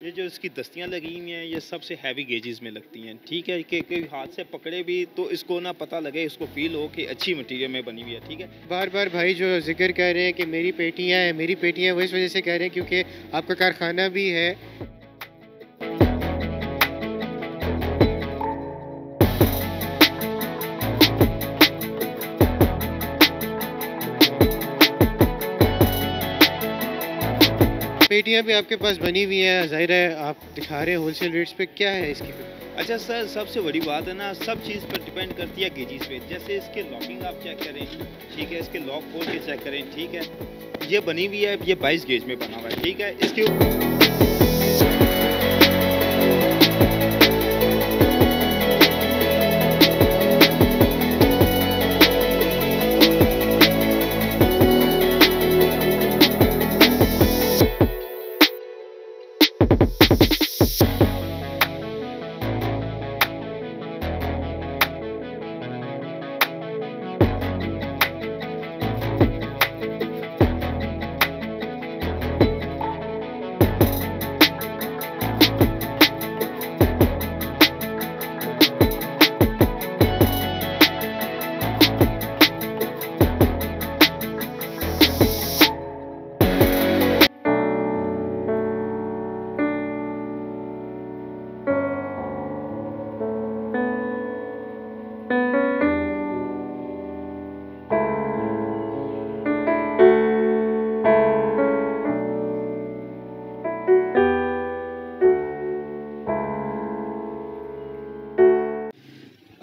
ये जो इसकी दस्तियाँ लगी हुई हैं, ये सबसे हैवी गेजेस में लगती हैं। ठीक है, कि कोई हाथ से पकड़े भी तो इसको ना पता लगे, इसको फील हो कि अच्छी मटेरियल में बनी हुई है, ठीक है? बार बार भाई जो ज़िक्र कर रहे हैं कि मेरी पेटियाँ हैं, मेरी पेटियाँ वो इस वजह से कह रहे हैं क्योंकि आपका कारखाना भी है। पेटियाँ भी आपके पास बनी हुई हैं, ज़ाहिर है आप दिखा रहे हैं होल सेल रेट्स पर क्या है इसकी? अच्छा सर, सबसे बड़ी बात है ना, सब चीज़ पर डिपेंड करती है गेजेस पे। जैसे इसके लॉकिंग आप चेक करें, ठीक है, इसके लॉक खोल के चेक करें, ठीक है। ये बनी हुई है, ये 22 गेज में बना हुआ है, ठीक है, इसके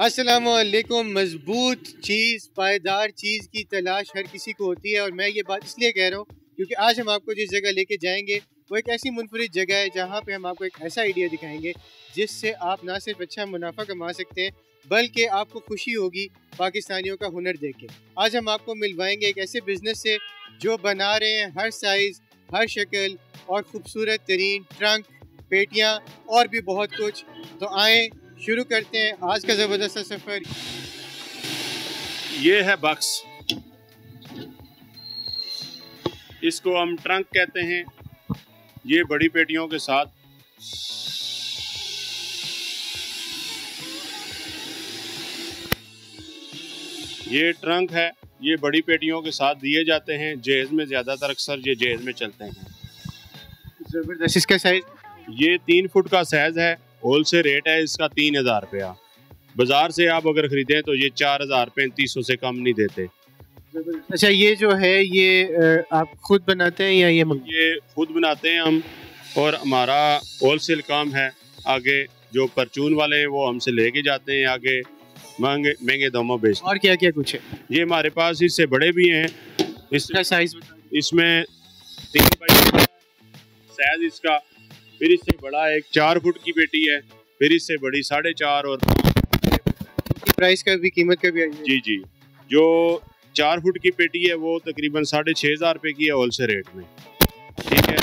अस्सलाम वालेकुम मज़बूत चीज़, पायदार चीज़ की तलाश हर किसी को होती है और मैं ये बात इसलिए कह रहा हूँ क्योंकि आज हम आपको जिस जगह लेके जाएँगे, वो एक ऐसी मुनफरद जगह है जहाँ पे हम आपको एक ऐसा आइडिया दिखाएँगे जिससे आप ना सिर्फ़ अच्छा मुनाफा कमा सकते हैं, बल्कि आपको खुशी होगी पाकिस्तानियों का हुनर देख के। आज हम आपको मिलवाएँगे एक ऐसे बिज़नेस से जो बना रहे हैं हर साइज़, हर शक्ल और ख़ूबसूरत तरीन, ट्रंक, पेटियाँ और भी बहुत कुछ। तो आए शुरू करते हैं आज का ज़बरदस्त सफ़र। ये है बक्स। इसको हम ट्रंक कहते हैं। ये बड़ी पेटियों के साथ। ये ट्रंक है ये बड़ी पेटियों के साथ दिए जाते हैं। जहेज में ज़्यादातर अक्सर ये जहेज में चलते हैं। ज़बरदस्त इसका साइज़ ये तीन फुट का साइज़ है। होल से रेट है इसका तीन हज़ार रुपया। बाज़ार से आप अगर ख़रीदें तो ये चार हज़ार पैंतीस सौ से कम नहीं देते। अच्छा ये जो है ये आप खुद बनाते हैं या ये मंग... ये खुद बनाते हैं हम और हमारा होल सेल काम है आगे जो परचून वाले हैं वो हमसे लेके जाते हैं आगे महँगे महँगे दामों बेचते और क्या क्या कुछ है? ये हमारे पास इससे बड़े भी हैं इस इसका साइज़ इसमें तीन बाई साइज़ इसका फिर इससे बड़ा एक चार फुट की पेटी है। फिर इससे बड़ी साढ़े चार और प्राइस का भी कीमत का भी आइडिया जी जी। जो चार फुट की पेटी है वो तकरीबन साढ़े छः हज़ार रुपये की है होल सेल रेट में। ठीक है?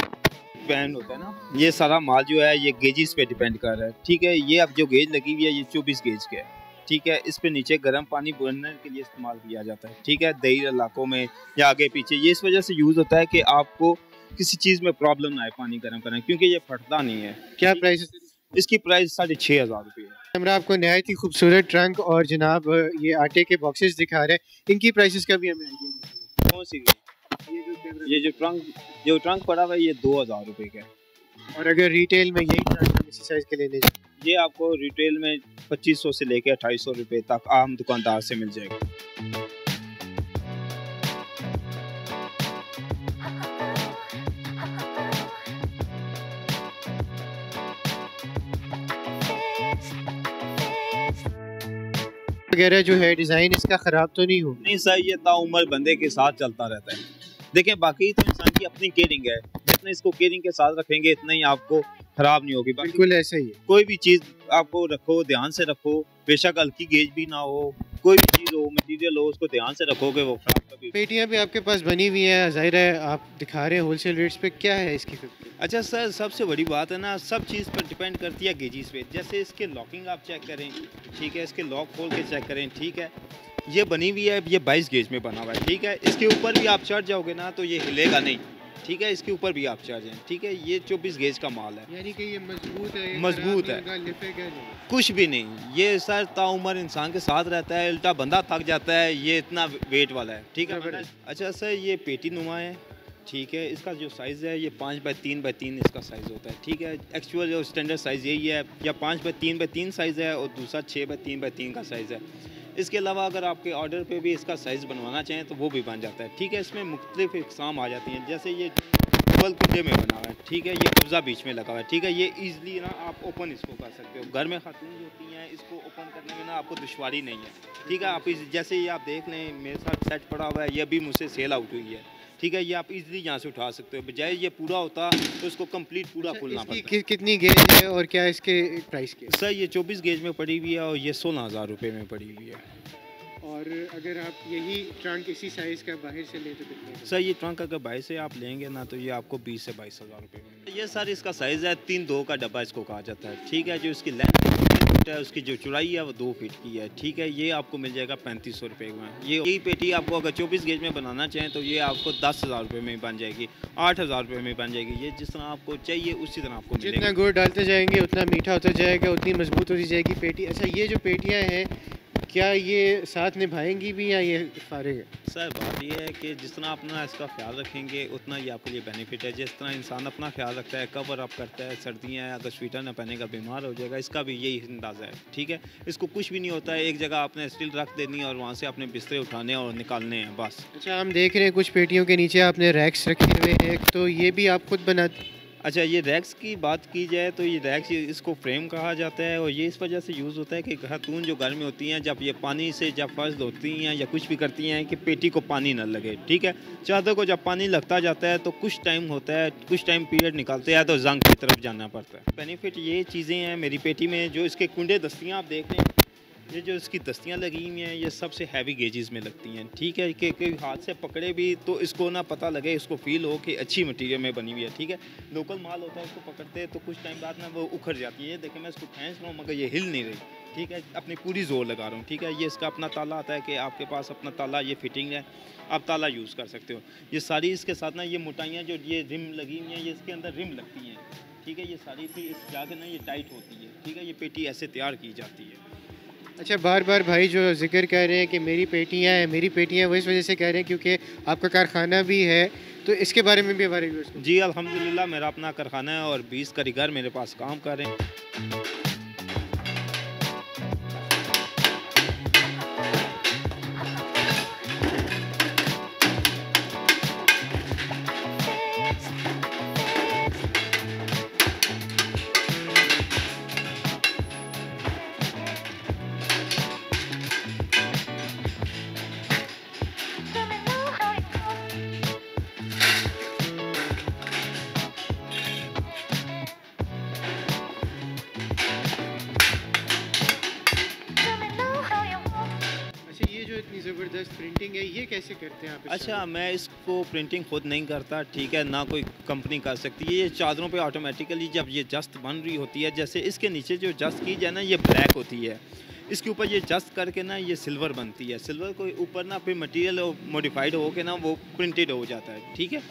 पैन होता है ना। ये सारा माल जो है ये गेजेस पे डिपेंड कर रहा है। ठीक है? ये अब जो गेज लगी हुई है ये चौबीस गेज के है। ठीक है? इस पे नीचे गर्म पानी बनने के लिए इस्तेमाल किया जाता है। ठीक है? दही इलाकों में या आगे पीछे। ये इस वजह से यूज़ होता है कि आपको किसी चीज़ में प्रॉब्लम ना आए पानी गर्म करने क्योंकि ये फटता नहीं है। क्या प्राइस इसकी प्राइस साढ़े छः हज़ार रुपये है। हमरा आपको नहायत ही खूबसूरत ट्रंक और जनाब ये आटे के बॉक्सेस दिखा रहे हैं। इनकी प्राइसेस का भी हमें आइडिया कौन सी? ये जो ट्रंक जो ट्रंक पड़ा हुआ है ये दो हज़ार रुपये का है। और अगर रिटेल में यही ट्रंक हम इसी साइज़ के लेने ये आपको रिटेल में पच्चीस सौ से लेके अट्ठाईस सौ रुपये तक आम दुकानदार से मिल जाएगा। वगैरह जो है डिज़ाइन इसका ख़राब तो नहीं हो नहीं सर ये ताउमर बंदे के साथ चलता रहता है। देखें बाकी तो इंसान की अपनी केयरिंग है। जितना इसको केयरिंग के साथ रखेंगे इतना ही आपको खराब नहीं होगी। बिल्कुल ऐसा ही है। कोई भी चीज़ आपको रखो ध्यान से रखो। बेशक हल्की गेज भी ना हो। कोई भी चीज़ हो मटीरियल हो उसको ध्यान से रखोगे वो खराब कभी पेटियाँ भी आपके पास बनी हुई हैं ज़ाहिर है आप दिखा रहे हैं होल सेल रेट्स पे क्या है इसकी अच्छा सर सबसे बड़ी बात है ना सब चीज़ पर डिपेंड करती है गेजेस पे। जैसे इसके लॉकिंग आप चेक करें ठीक है इसके लॉक खोल के चेक करें ठीक है। ये बनी हुई है ये 22 गेज में बना हुआ है ठीक है। इसके ऊपर भी आप चढ़ जाओगे ना तो ये हिलेगा नहीं। ठीक है इसके ऊपर भी आप चढ़ जाएँ ठीक है ये चौबीस गेज का माल है। यानी कि ये मज़बूत है मज़बूत है। कुछ भी नहीं। ये सर ताउमर इंसान के साथ रहता है उल्टा बंदा थक जाता है ये इतना वेट वाला है। ठीक है अच्छा सर ये पेटी नुमा है। ठीक है इसका जो साइज़ है ये पाँच बाय तीन बाय तीन इसका साइज़ होता है। ठीक है एक्चुअल जो स्टैंडर्ड साइज़ यही है या पाँच बाय तीन बाय तीन साइज़ है और दूसरा छः बाय तीन बाय तीन का साइज़ है। इसके अलावा अगर आपके ऑर्डर पे भी इसका साइज़ बनवाना चाहें तो वो भी बन जाता है। ठीक है, इसमें मुख्तलिफ़ इकसाम आ जाती हैं। जैसे ये डबल कुंडे में बना हुआ है। ठीक है, ये कब्ज़ा बीच में लगा हुआ है। ठीक है, ये ईजिली ना आप ओपन इसको कर सकते हो। घर में खातून होती हैं, इसको ओपन करने में ना आपको दुशारी नहीं है। ठीक है, आप इस, जैसे ये आप देख लें, मेरे साथ सेट पड़ा हुआ है, ये भी मुझसे सेल आउट हुई है। ठीक है ये आप इजीली यहाँ से उठा सकते हो। बजाय ये पूरा होता तो इसको कंप्लीट पूरा खोलना अच्छा, इसकी पड़ता। कि, कितनी गेज है और क्या इसके प्राइस के सर ये चौबीस गेज में पड़ी हुई है और ये सोलह हज़ार रुपये में पड़ी हुई है। और अगर आप यही ट्रंक इसी साइज़ का बाहर से लेते तो सर ये ट्रंक अगर बाईस से आप लेंगे ना तो ये आपको बीस से बाईस हज़ार रुपये में। ये सर इसका साइज़ है तीन दो का डब्बा इसको कहा जाता है। ठीक है जो इसकी लेंथ फीट है, उसकी जो चौड़ाई है, वो दो फीट की है। ठीक है, ये आपको मिल जाएगा पैंतीस सौ रुपये में। ये यही पेटी आपको अगर चौबीस गेज में बनाना चाहें तो ये आपको दस हज़ार रुपये में बन जाएगी, आठ हज़ार रुपये में बन जाएगी। ये जिस तरह आपको चाहिए, उसी तरह आपको जितना गुड़ डालते जाएँगे, उतना मीठा होता जाएगा, उतनी मज़बूत होती जाएगी पेटी। अच्छा ये जो पेटियाँ हैं क्या ये साथ निभाएँगी भी या ये फारिग है सर बात ये है कि तरह अपना इसका ख्याल रखेंगे उतना ही आपके लिए बेनिफिट है। जिस तरह इंसान अपना ख्याल रखता है कवर अप करता है सर्दियाँ अगर स्वेटर ना पहनेगा बीमार हो जाएगा इसका भी यही अंदाज़ा है ठीक है? इसको कुछ भी नहीं होता है एक जगह आपने स्टिल रख देनी है और वहाँ से अपने बिस्तरे उठाने और निकालने हैं बस। अच्छा हम देख रहे हैं कुछ पेटियों के नीचे आपने रैक्स रखे हुए हैं तो ये भी आप खुद बनाते अच्छा ये रैक्स की बात की जाए तो ये रैक्स इसको फ्रेम कहा जाता है और ये इस वजह से यूज़ होता है कि खातून जो घर में होती हैं, जब ये पानी से जब फ़र्ज़ होती हैं या कुछ भी करती हैं कि पेटी को पानी ना लगे, ठीक है? चादर को जब पानी लगता जाता है तो कुछ टाइम होता है, कुछ टाइम पीरियड निकालते हैं तो जंग की तरफ़ जाना पड़ता है। बेनिफिट ये चीज़ें हैं मेरी पेटी में जो इसके कुंडे दस्तियाँ आप देख रहे हैं। ये जो इसकी दस्तियाँ लगी हुई हैं, ये सबसे हैवी गेजेस में लगती हैं, ठीक है? कि कोई हाथ से पकड़े भी तो इसको ना पता लगे, इसको फील हो कि अच्छी मटेरियल में बनी हुई है, ठीक है? लोकल माल होता है, उसको पकड़ते तो कुछ टाइम बाद ना वो उखड़ जाती है। देखिए मैं इसको खींच रहा हूँ, मगर ये हिल नहीं रही, ठीक है? अपनी पूरी ज़ोर लगा रहा हूँ, ठीक है? ये इसका अपना ताला आता है कि आपके पास अपना ताला, ये फिटिंग है, आप ताला यूज़ कर सकते हो। ये सारी इसके साथ ना ये मोटाइयाँ जो ये रिम लगी हुई हैं, ये इसके अंदर रिम लगती हैं, ठीक है? ये सारी थी इस जाके ना ये टाइट होती है, ठीक है? ये पेटी ऐसे तैयार की जाती है। अच्छा बार बार भाई जो ज़िक्र कर रहे हैं कि मेरी पेटियाँ हैं, मेरी पेटियाँ वो इस वजह से कह रहे हैं क्योंकि आपका कारखाना भी है तो इसके बारे में भी हमारे जी अलहमदिल्ला मेरा अपना कारखाना है और 20 कारीगर मेरे पास काम कर रहे हैं। कैसे करते हैं आप अच्छा मैं इसको प्रिंटिंग खुद नहीं करता ठीक है ना कोई कंपनी कर सकती है। ये चादरों पे ऑटोमेटिकली जब ये जस्त बन रही होती है जैसे इसके नीचे जो जस्त की जाए ना ये ब्लैक होती है। इसके ऊपर ये जस्ट करके ना ये सिल्वर बनती है। सिल्वर को ऊपर ना फिर मटीरियल मॉडिफाइड हो के ना वो प्रिंटेड हो जाता है ठीक है?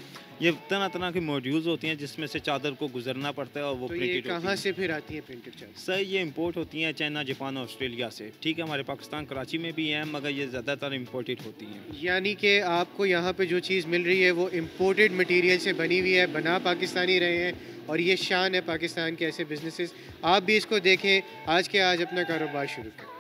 ये तरह तरह की मॉड्यूल्स होती हैं जिसमें से चादर को गुजरना पड़ता है और वो तो प्रिंटेड कहाँ से फिर आती है प्रिंटेड चार्ज सर ये इंपोर्ट होती हैं चाइना जापान ऑस्ट्रेलिया से। ठीक है हमारे पाकिस्तान कराची में भी हैं मगर ये ज़्यादातर इंपोर्टेड होती हैं। यानी कि आपको यहाँ पर जो चीज़ मिल रही है वो इम्पोर्टेड मटीरियल से बनी हुई है बना पाकिस्तानी रहे हैं और ये शान है पाकिस्तान के ऐसे बिजनेसेस आप भी इसको देखें आज के आज अपना कारोबार शुरू करें।